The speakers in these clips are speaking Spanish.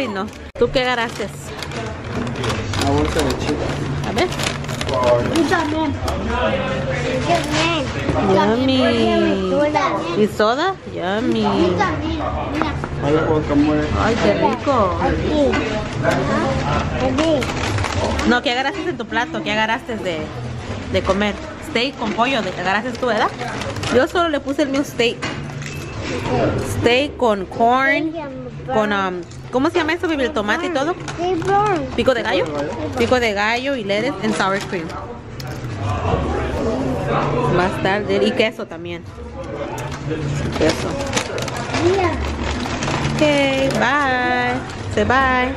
Ay, no. ¿Tú qué agarraste? Una bolsa de chips. A ver. Yo también. Yummy. ¿Y soda? Yummy. Ay, qué rico. No, ¿qué agarraste en tu plato? ¿Qué agarraste de, de comer? Steak con pollo, ¿de agarraste tú, verdad? Yo solo le puse el mío steak. Steak con corn, con, um, ¿cómo se llama eso? Baby? El tomate y todo. Pico de gallo. Pico de gallo y lettuce en sour cream. Va a estar de- y queso también. Queso. Ok, bye. Say bye.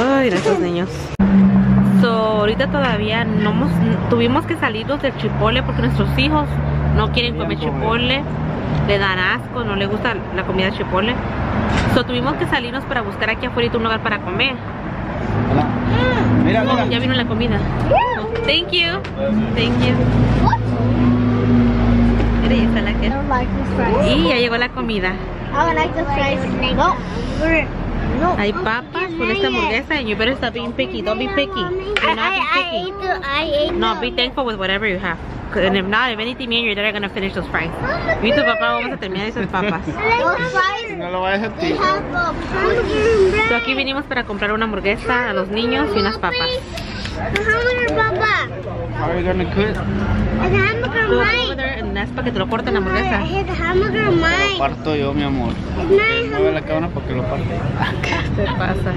Ay, nuestros niños. So, ahorita todavía no hemos, tuvimos que salirnos del chipotle porque nuestros hijos no quieren comer. chipotle, le dan asco, no les gusta la comida chipotle. So, tuvimos que salirnos para buscar aquí afuera un lugar para comer. Hola. Mira, Oh, mira. ya vino la comida. Oh, thank you. Thank you. Mira, ya está la I que. don't like this fries. Y ya llegó la comida. I don't like the fries. No. No. Hay papas con esta hamburguesa and you better stop being picky. Don't be picky. Not be picky. No, be thankful with whatever you have. And if not, if anything, me and your dad are gonna finish those fries. Yo y tu papá vamos a terminar esas papas. No lo vayas a ti. So aquí vinimos para comprar una hamburguesa a los niños y unas papas. How are you gonna cook? The hamburger mine. para que te lo corten la I hamburguesa. hate the hamburger Lo mine. parto yo, mi amor. Mueve la cámara para que lo parte. ¿Qué pasa?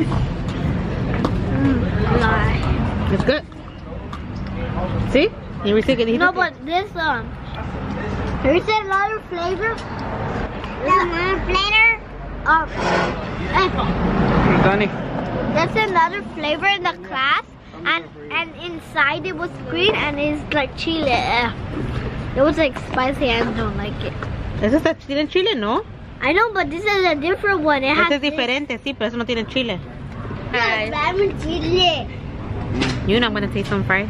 It's good. ¿Sí? ¿Y viste que dijiste? No, que- but this um, here's another flavor. There's another flavor. Eh, Dani. that's another flavor in the class, and and inside it was green and it's like chile. Eh. It was like spicy. and I don't like it. Eso está, tiene chile, ¿no? I know, but this is a different one. It has Este es diferente, sí, pero eso no tiene chile. This. Lemon chile. You know I'm gonna taste some fries.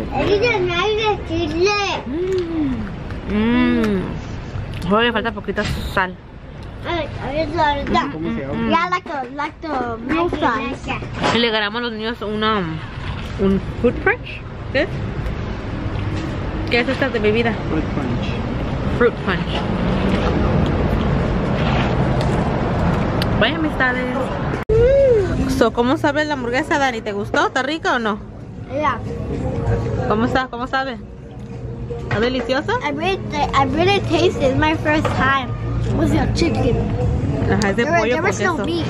It is a nice chile. Mmm. Solo le falta poquita sal. ¿Cómo se llama? Mm. The blue fries. Y le ganamos a los niños una, un fruit punch. ¿Qué? ¿Qué es esta de bebida? Fruit punch. Fruit punch. Vaya amistades. So, ¿cómo sabe la hamburguesa, Dani? ¿Te gustó? ¿Está rica o no? Yeah. ¿Cómo está? ¿Cómo sabe? ¿Está deliciosa? I really, I really tasted it. my first time. Was a chicken. Ajá, es de There, pollo there was no meat.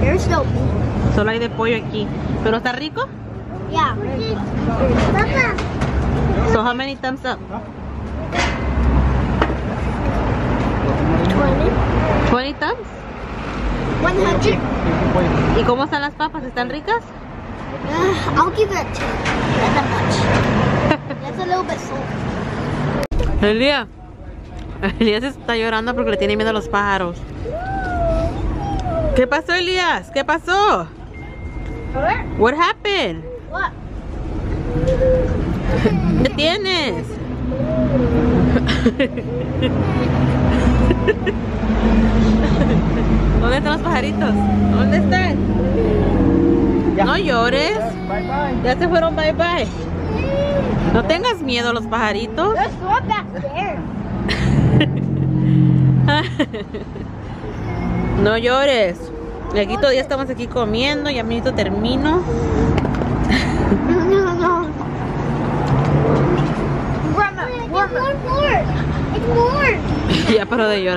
There's no meat. Solo hay de pollo aquí. ¿Pero está rico? Yeah. So, how many thumbs up? 20. 20 thumbs? 100. ¿Y cómo están las papas? ¿Están ricas? Uh, I'll give it a 10. Not that much. That's a little bit salty. Elías. Elías está llorando porque le tiene miedo a los pájaros. ¿Qué pasó, Elías? ¿Qué pasó? What happened? What? ¿Qué tienes? ¿Dónde están los pajaritos? ¿Dónde están? No llores. Bye bye. Ya se fueron bye bye. No tengas miedo a los pajaritos. No llores. Y aquí todavía estamos aquí comiendo. Ya mismo termino. Ya paró de llorar.